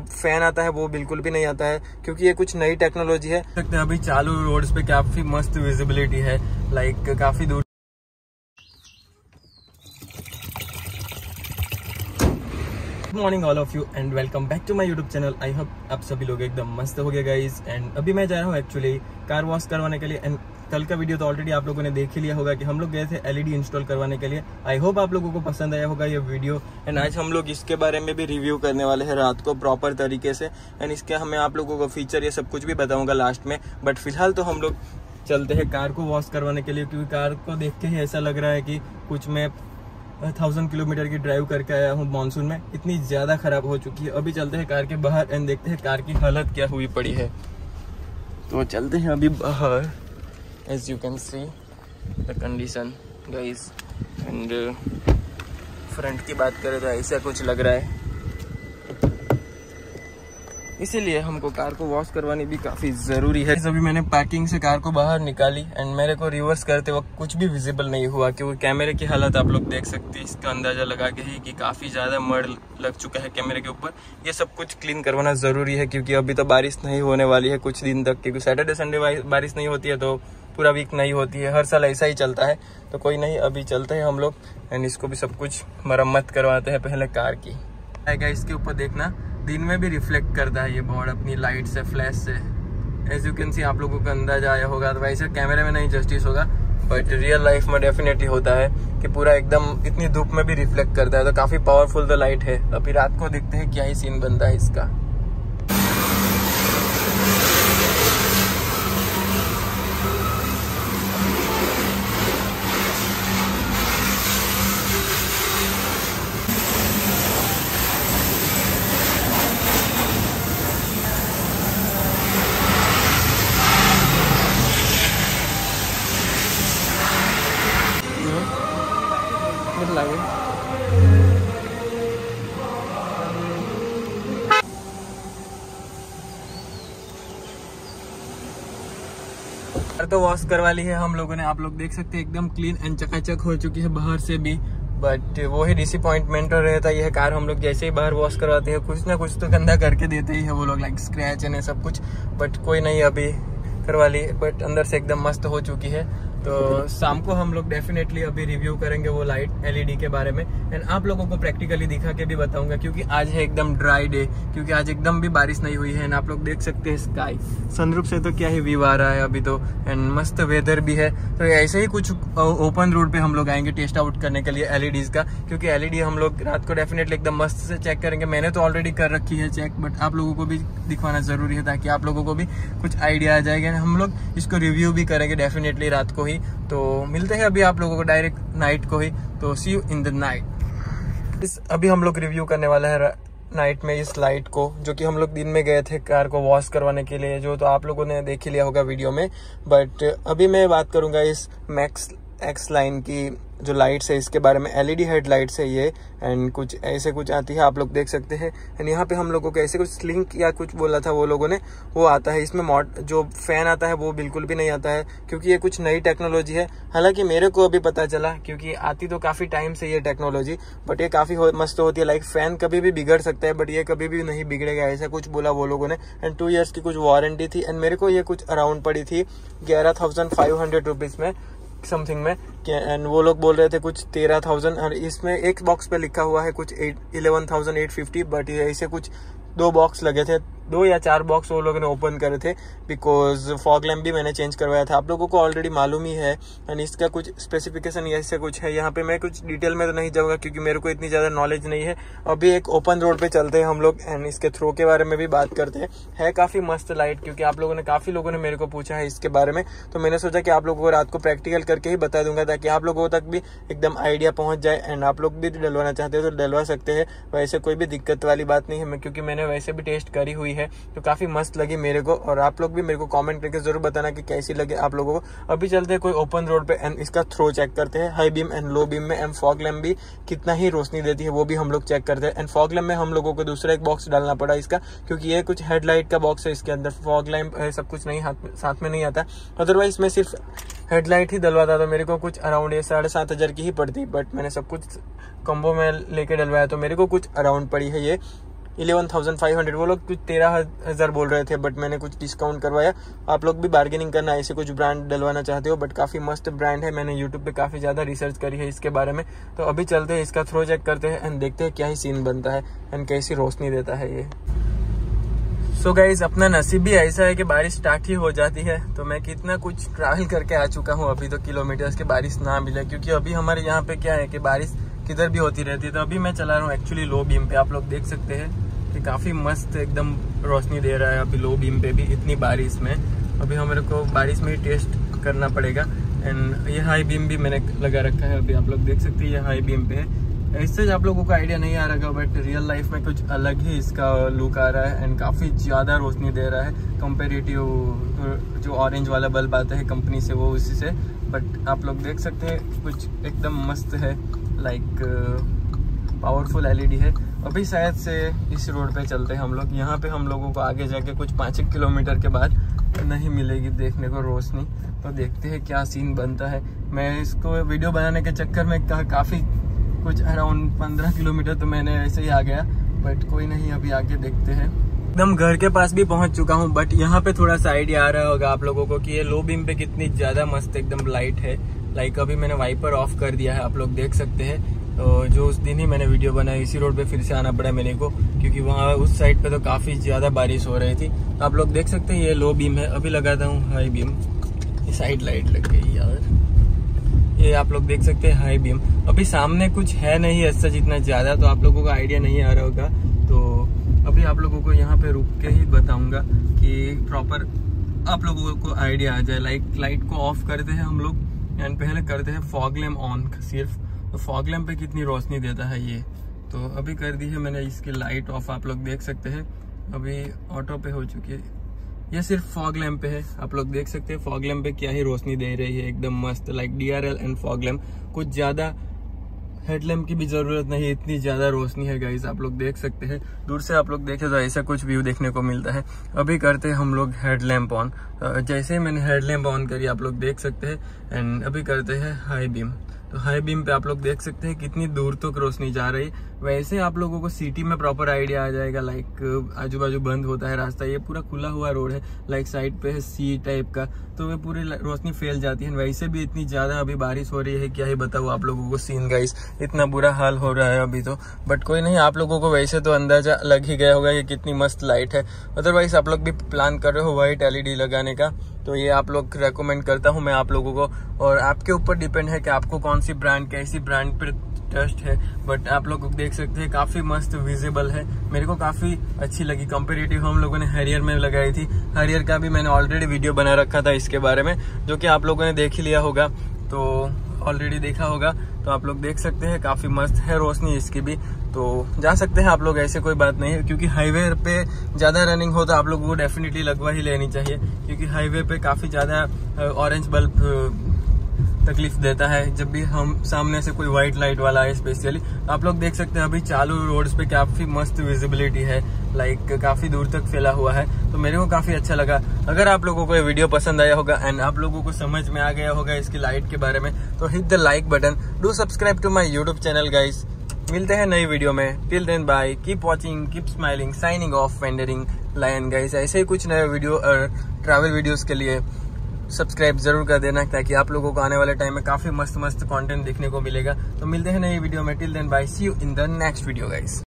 Fan आता है, वो बिल्कुल भी नहीं आता है, क्योंकि ये कुछ नई टेक्नोलॉजी है। अभी चालू रोड्स पे काफ़ी मस्त विजिबिलिटी है लाइक काफ़ी दूर good morning all of you and welcome back to my YouTube channel I hope आप सभी लोग एकदम मस्त हो गए गाइज़ एंड अभी मैं जा रहा हूँ एक्चुअली कार वॉश करवाने के लिए. एंड कल का वीडियो तो ऑलरेडी आप लोगों ने देख ही लिया होगा कि हम लोग गए थे एलईडी इंस्टॉल करवाने के लिए. आई होप आप लोगों को पसंद आया होगा ये वीडियो एंड आज हम लोग इसके बारे में भी रिव्यू करने वाले हैं रात को प्रॉपर तरीके से. एंड इसके हमें आप लोगों को फीचर ये सब कुछ भी बताऊँगा लास्ट में. बट फ़िलहाल तो हम लोग चलते हैं कार को वॉश करवाने के लिए, क्योंकि कार को देख के ही ऐसा लग रहा है कि कुछ मैं थाउज़ेंड किलोमीटर की ड्राइव करके आया हूँ मानसून में। इतनी ज़्यादा खराब हो चुकी है। अभी चलते हैं कार के बाहर एंड देखते हैं कार की हालत क्या हुई पड़ी है। तो चलते हैं अभी बाहर। As you can see the condition guys and front की बात करें तो ऐसा कुछ लग रहा है। इसीलिए हमको कार को वॉश करवानी भी काफ़ी ज़रूरी है। अभी मैंने पार्किंग से कार को बाहर निकाली एंड मेरे को रिवर्स करते वक्त कुछ भी विजिबल नहीं हुआ, क्योंकि कैमरे की हालत आप लोग देख सकते हैं। इसका अंदाज़ा लगा के ही कि काफ़ी ज़्यादा मड़ लग चुका है कैमरे के ऊपर। ये सब कुछ क्लीन करवाना ज़रूरी है, क्योंकि अभी तो बारिश नहीं होने वाली है कुछ दिन तक, क्योंकि सैटरडे संडे बारिश नहीं होती है तो पूरा वीक नहीं होती है। हर साल ऐसा ही चलता है तो कोई नहीं, अभी चलते हैं हम लोग एंड इसको भी सब कुछ मरम्मत करवाते हैं पहले कार की। आएगा इसके ऊपर देखना। दिन में भी रिफ्लेक्ट करता है ये बोर्ड अपनी लाइट से फ्लैश से। एज यू कैन सी आप लोगों को अंदाज़ा आया होगा तो वैसे कैमरे में नहीं जस्टिस होगा बट रियल लाइफ में डेफिनेटली होता है कि पूरा एकदम इतनी धूप में भी रिफ्लेक्ट करता है तो काफ़ी पावरफुल द लाइट है। अभी रात को देखते हैं क्या ही सीन बनता है इसका। तो वॉश करवा ली है, हम लोगों ने, आप लोग देख सकते हैं, एकदम क्लीन एंड चकाचक हो चुकी है बाहर से भी। बट वो ही डिसअपॉइंटमेंट रहता है यह कार हम लोग जैसे ही बाहर वॉश करवाते हैं, कुछ ना कुछ तो गंदा करके देते ही है वो लोग लाइक स्क्रैच एंड सब कुछ। बट कोई नहीं, अभी करवा ली बट अंदर से एकदम मस्त हो चुकी है। तो शाम को हम लोग डेफिनेटली अभी रिव्यू करेंगे वो लाइट एलईडी के बारे में। एंड आप लोगों को प्रैक्टिकली दिखा के भी बताऊँगा क्योंकि आज है एकदम ड्राई डे क्योंकि आज एकदम भी बारिश नहीं हुई है। एंड आप लोग देख सकते हैं स्काई सनरूप से तो क्या ही व्यू आ रहा है अभी तो। एंड मस्त वेदर भी है। तो ऐसे ही कुछ ओपन रोड पे हम लोग आएँगे टेस्ट आउट करने के लिए एलईडीज का। क्योंकि एलईडी हम लोग रात को डेफिनेटली एकदम मस्त से चेक करेंगे। मैंने तो ऑलरेडी कर रखी है चेक बट आप लोगों को भी दिखवाना ज़रूरी है ताकि आप लोगों को भी कुछ आइडिया आ जाएगा। हम लोग इसको रिव्यू भी करेंगे डेफिनेटली रात को ही। तो मिलते हैं अभी आप लोगों को डायरेक्ट नाइट को ही। तो see you in the night इस अभी हम लोग रिव्यू करने वाला है नाइट में इस लाइट को, जो कि हम लोग दिन में गए थे कार को वॉश करवाने के लिए, जो तो आप लोगों ने देख ही लिया होगा वीडियो में। बट अभी मैं बात करूँगा इस मैक्स एक्स लाइन की जो लाइट्स है इसके बारे में एलईडी हेड लाइट्स है ये एंड कुछ ऐसे कुछ आती है आप लोग देख सकते हैं। एंड यहाँ पे हम लोगों को ऐसे कुछ स्लिंक या कुछ बोला था वो लोगों ने वो आता है। इसमें मॉड जो फ़ैन आता है वो बिल्कुल भी नहीं आता है क्योंकि ये कुछ नई टेक्नोलॉजी है। हालाँकि मेरे को अभी पता चला क्योंकि आती तो काफ़ी टाइम से ये टेक्नोलॉजी बट ये काफ़ी हो, मस्त होती है। लाइक फ़ैन कभी भी बिगड़ सकता है बट ये कभी भी नहीं बिगड़ेगा ऐसा कुछ बोला वो लोगों ने। एंड टू ईयर्स की कुछ वारंटी थी एंड मेरे को ये कुछ अराउंड पड़ी थी ग्यारह थाउज़ेंड फाइव हंड्रेड रुपीज़ में। समथिंग में एंड वो लोग बोल रहे थे कुछ तेरह थाउज़ेंड और इसमें एक बॉक्स पे लिखा हुआ है कुछ at eleven thousand eight fifty but ऐसे कुछ दो बॉक्स लगे थे दो या चार बॉक्स वो लोगों ने ओपन करे थे बिकॉज़ फॉग लैम्प भी मैंने चेंज करवाया था। आप लोगों को ऑलरेडी मालूम ही है एंड इसका कुछ स्पेसिफिकेशन ऐसे कुछ है। यहाँ पे मैं कुछ डिटेल में तो नहीं जाऊँगा, क्योंकि मेरे को इतनी ज़्यादा नॉलेज नहीं है। अभी एक ओपन रोड पे चलते हैं हम लोग एंड इसके थ्रो के बारे में भी बात करते हैं। है काफ़ी मस्त लाइट क्योंकि आप लोगों ने, काफ़ी लोगों ने मेरे को पूछा है इसके बारे में। तो मैंने सोचा कि आप लोगों को रात को प्रैक्टिकल करके ही बता दूँगा, ताकि आप लोगों तक भी एकदम आइडिया पहुँच जाए एंड आप लोग भी डलवाना चाहते हो तो डलवा सकते हैं। वैसे कोई भी दिक्कत वाली बात नहीं है क्योंकि मैंने वैसे भी टेस्ट करी हुई है तो काफ़ी मस्त लगी मेरे को। और आप लोग भी मेरे को कमेंट करके ज़रूर बताना कि कैसी लगे आप लोगों को। अभी चलते हैं कोई ओपन रोड पे एंड इसका थ्रो चेक करते हैं। High beam and low beam में एंड फॉग लैम्प भी कितना ही रोशनी देती है, वो भी हम लोग चेक करते हैं। एंड फॉग लैम्प में हम लोगों को दूसरा एक बॉक्स डालना पड़ा इसका, क्योंकि ये कुछ हेडलाइट का बॉक्स है इसके अंदर। फॉग लैम्प सब कुछ नहीं, हाथ साथ में नहीं आता। अदरवाइज़ मैं सिर्फ़ हेडलाइट ही डलवाता तो मेरे को कुछ अराउंड ये साढ़े सात हज़ार की ही पड़ती बट मैंने सब कुछ कम्बो में लेके डलवाया तो मेरे को कुछ अराउंड पड़ी है ये। Eleven thousand five hundred. वो लोग कुछ तेरह हज़ार बोल रहे थे बट मैंने कुछ डिस्काउंट करवाया। आप लोग भी बार्गेनिंग करना, ऐसे कुछ ब्रांड डलवाना चाहते हो बट काफ़ी मस्त ब्रांड है। मैंने यूट्यूब पे काफ़ी ज़्यादा रिसर्च करी है इसके बारे में। तो अभी चलते हैं, इसका थ्रो चेक करते हैं एंड देखते हैं क्या ही सीन बनता है एंड कैसी रोशनी देता है ये। सो so गाइज़ अपना नसीब भी ऐसा है कि बारिश स्टार्ट ही हो जाती है। तो मैं कितना कुछ ट्रैवल करके आ चुका हूँ अभी तो किलोमीटर्स के बारिश ना मिले, क्योंकि अभी हमारे यहाँ पे क्या है कि बारिश किधर भी होती रहती है। तो अभी मैं चला रहा हूँ एक्चुअली लो बीम पे। आप लोग देख सकते हैं। कि काफ़ी मस्त एकदम रोशनी दे रहा है अभी लो बीम पे भी इतनी बारिश में। अभी हमारे को बारिश में ही टेस्ट करना पड़ेगा। एंड ये हाई बीम भी मैंने लगा रखा है अभी, आप लोग देख सकते हैं ये हाई बीम पे। है इससे आप लोगों को आइडिया नहीं आ रहा बट रियल लाइफ में कुछ अलग ही इसका लुक आ रहा है। एंड काफ़ी ज़्यादा रोशनी दे रहा है। कंपेरेटिव जो ऑरेंज वाला बल्ब आता है कंपनी से, वो उसी से। बट आप लोग देख सकते हैं, कुछ एकदम मस्त है। लाइक पावरफुल एलईडी है। अभी शायद से इस रोड पे चलते हैं हम लोग। यहाँ पे हम लोगों को आगे जाके कुछ पाँच एक किलोमीटर के बाद नहीं मिलेगी, देखने को रोशनी। तो देखते हैं क्या सीन बनता है। मैं इसको वीडियो बनाने के चक्कर में काफ़ी कुछ अराउंड पंद्रह किलोमीटर तो मैंने ऐसे ही आ गया बट कोई नहीं, अभी आगे देखते हैं। एकदम घर के पास भी पहुँच चुका हूँ बट यहाँ पे थोड़ा सा आइडिया आ रहा होगा आप लोगों को कि ये लो बीम पे कितनी ज़्यादा मस्त एकदम लाइट है। लाइक अभी मैंने वाइपर ऑफ़ कर दिया है, आप लोग देख सकते हैं। तो जो उस दिन ही मैंने वीडियो बनाई, इसी रोड पे फिर से आना पड़ा मेरे को, क्योंकि वहाँ उस साइड पे तो काफ़ी ज़्यादा बारिश हो रही थी। तो आप लोग देख सकते हैं, ये लो बीम है। अभी लगाता हूँ हाई बीम साइड लाइट लग गई यार। ये आप लोग देख सकते हैं हाई बीम अभी सामने कुछ है नहीं ऐसा जितना ज़्यादा तो आप लोगों का आइडिया नहीं आ रहा होगा। तो अभी आप लोगों को यहाँ पे रुक के ही बताऊँगा कि प्रॉपर आप लोगों को आइडिया आ जाए। लाइक लाइट को ऑफ़ करते हैं हम लोग एंड पहले करते हैं फॉग लैम्प ऑन सिर्फ़ तो फॉग लैम्प पे कितनी रोशनी देता है ये? तो अभी कर दी है मैंने इसकी लाइट ऑफ़ आप लोग देख सकते हैं। अभी ऑटो पे हो चुकी है। ये सिर्फ़ फॉग लैम्प पे है। आप लोग देख सकते हैं फॉग लैम्प पे क्या ही रोशनी दे रही है, एकदम मस्त like D R L and fog lamp कुछ ज़्यादा हेडलैम्प की भी ज़रूरत नहीं, इतनी ज़्यादा रोशनी है गाइस आप लोग देख सकते हैं। दूर से आप लोग देखे तो ऐसा कुछ व्यू देखने को मिलता है। अभी करते हैं हम लोग हेडलैम्प ऑन जैसे ही मैंने हेडलैम्प ऑन करी, आप लोग देख सकते हैं। एंड अभी करते हैं हाई बीम तो हाई बीम पे आप लोग देख सकते हैं कितनी दूर तक तो रोशनी जा रही। वैसे आप लोगों को सिटी में प्रॉपर आइडिया आ जाएगा लाइक आजू बाजू बंद होता है रास्ता, ये पूरा खुला हुआ रोड है लाइक साइड पे है सी टाइप का तो वे पूरी रोशनी फैल जाती है। वैसे भी इतनी ज़्यादा अभी बारिश हो रही है, क्या ही बताऊ आप लोगों को सीन गाइस इतना बुरा हाल हो रहा है अभी तो। बट कोई नहीं, आप लोगों को वैसे तो अंदाज़ा लग ही गया होगा ये कितनी मस्त लाइट है। अदरवाइज़ आप लोग भी प्लान कर रहे हो वाइट एलईडी लगाने का। तो ये आप लोग रेकमेंड करता हूँ मैं आप लोगों को। और आपके ऊपर डिपेंड है कि आपको कौन सी ब्रांड कैसी ब्रांड पर ट्रस्ट है। बट आप लोग देख सकते हैं, काफ़ी मस्त विजिबल है। मेरे को काफ़ी अच्छी लगी। कंपेरेटिव हम लोगों ने हरियर में लगाई थी। हरियर का भी मैंने ऑलरेडी वीडियो बना रखा था इसके बारे में, जो कि आप लोगों ने देख ही लिया होगा। तो ऑलरेडी देखा होगा। तो आप लोग देख सकते हैं, काफ़ी मस्त है रोशनी इसकी भी। तो जा सकते हैं आप लोग, ऐसे कोई बात नहीं है। क्योंकि हाईवे पे ज़्यादा रनिंग हो तो आप लोग को डेफिनेटली लगवा ही लेनी चाहिए। क्योंकि हाईवे पे काफ़ी ज़्यादा ऑरेंज बल्ब तकलीफ़ देता है। जब भी हम सामने से कोई व्हाइट लाइट वाला है स्पेशली आप लोग देख सकते हैं अभी चालू रोड्स पे काफ़ी मस्त विजिबिलिटी है। लाइक काफ़ी दूर तक फैला हुआ है। तो मेरे को काफ़ी अच्छा लगा। अगर आप लोगों को ये वीडियो पसंद आया होगा एंड आप लोगों को समझ में आ गया होगा इसकी लाइट के बारे में तो hit the like button do subscribe to my YouTube channel guys मिलते हैं नई वीडियो में। Till then bye keep watching keep smiling signing off wandering lion guys ऐसे ही कुछ नए वीडियो और ट्रैवल वीडियोस के लिए। सब्सक्राइब ज़रूर कर देना ताकि आप लोगों को आने वाले टाइम में काफ़ी मस्त मस्त कंटेंट देखने को मिलेगा। तो मिलते हैं नई वीडियो में। Till then bye see you in the next video guys